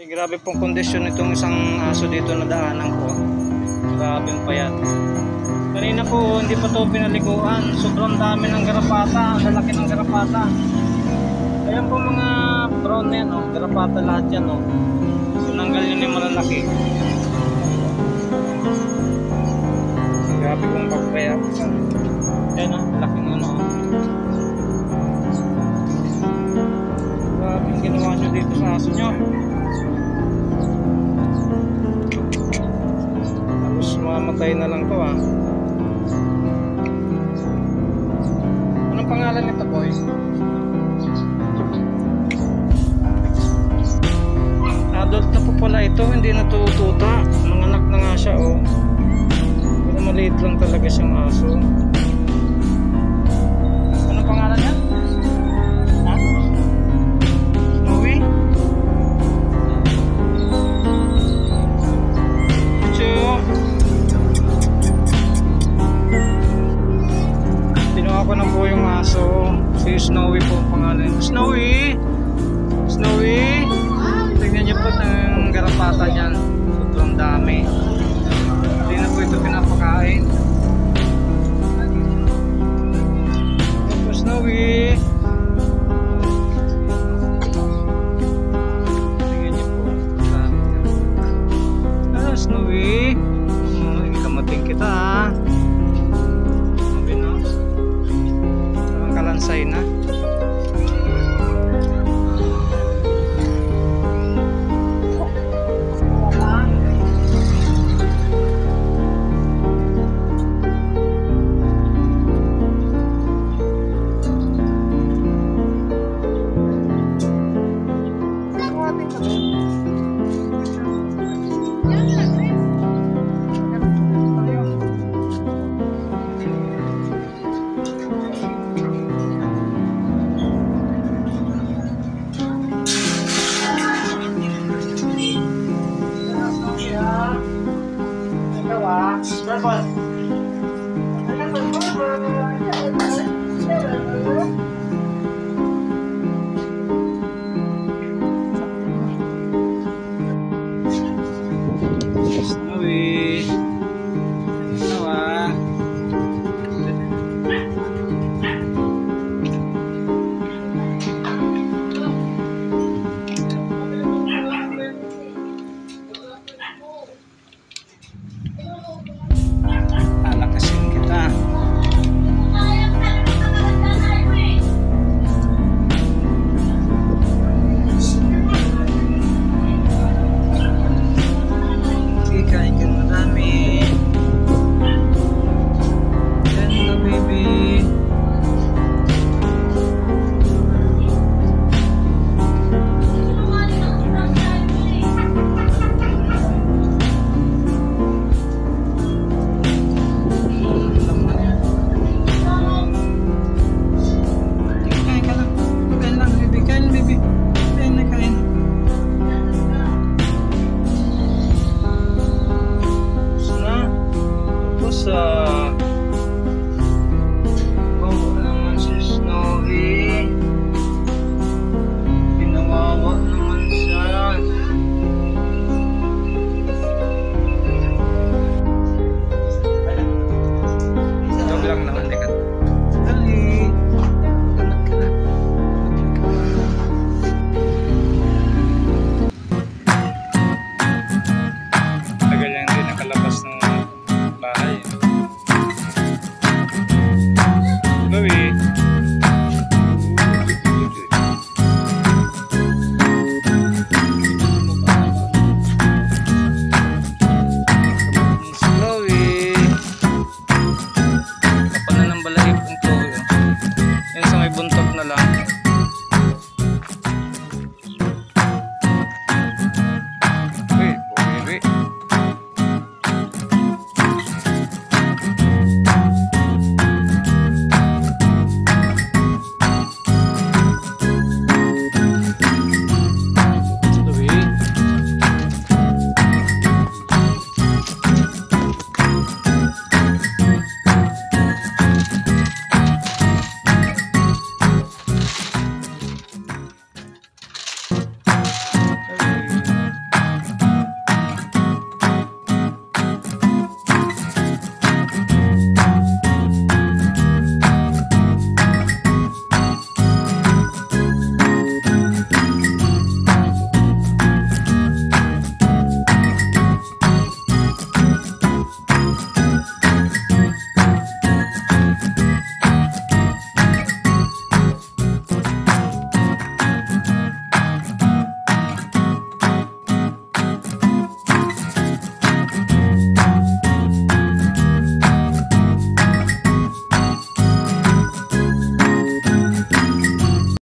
Eh, grabe pong kondisyon nitong isang aso dito na daanan ko. Grabe ang payat. Kanina po, hindi pa to pinaliguan. Sobrang dami ng garapata. Ang lalaki ng garapata. Ayan po mga brown na yan, oh. garapata lahat yan. Oh. Sinanggal yun yung malalaki. Grabe pong pagpayat. Ayan oh, laking ano. oh. Grabe yung ginawa nyo dito sa aso nyo. Mamatay na lang to ah. Anong pangalan nito boy? Adult na po pala ito, hindi natututa. Nanganak na nga siya oh. Pero maliit lang talaga siyang aso. rin. Snowy! Snowy! Tingnan niyo po ang garapata niyan. Sobrang dami. Hindi na po ito pinapakain. Ito Snowy! Tingnan niyo po. Hello ano, Snowy! Hmm, Ikamating kita ha. Sabi no? Ang kalansay na. 你好，你在玩？在玩。Oh.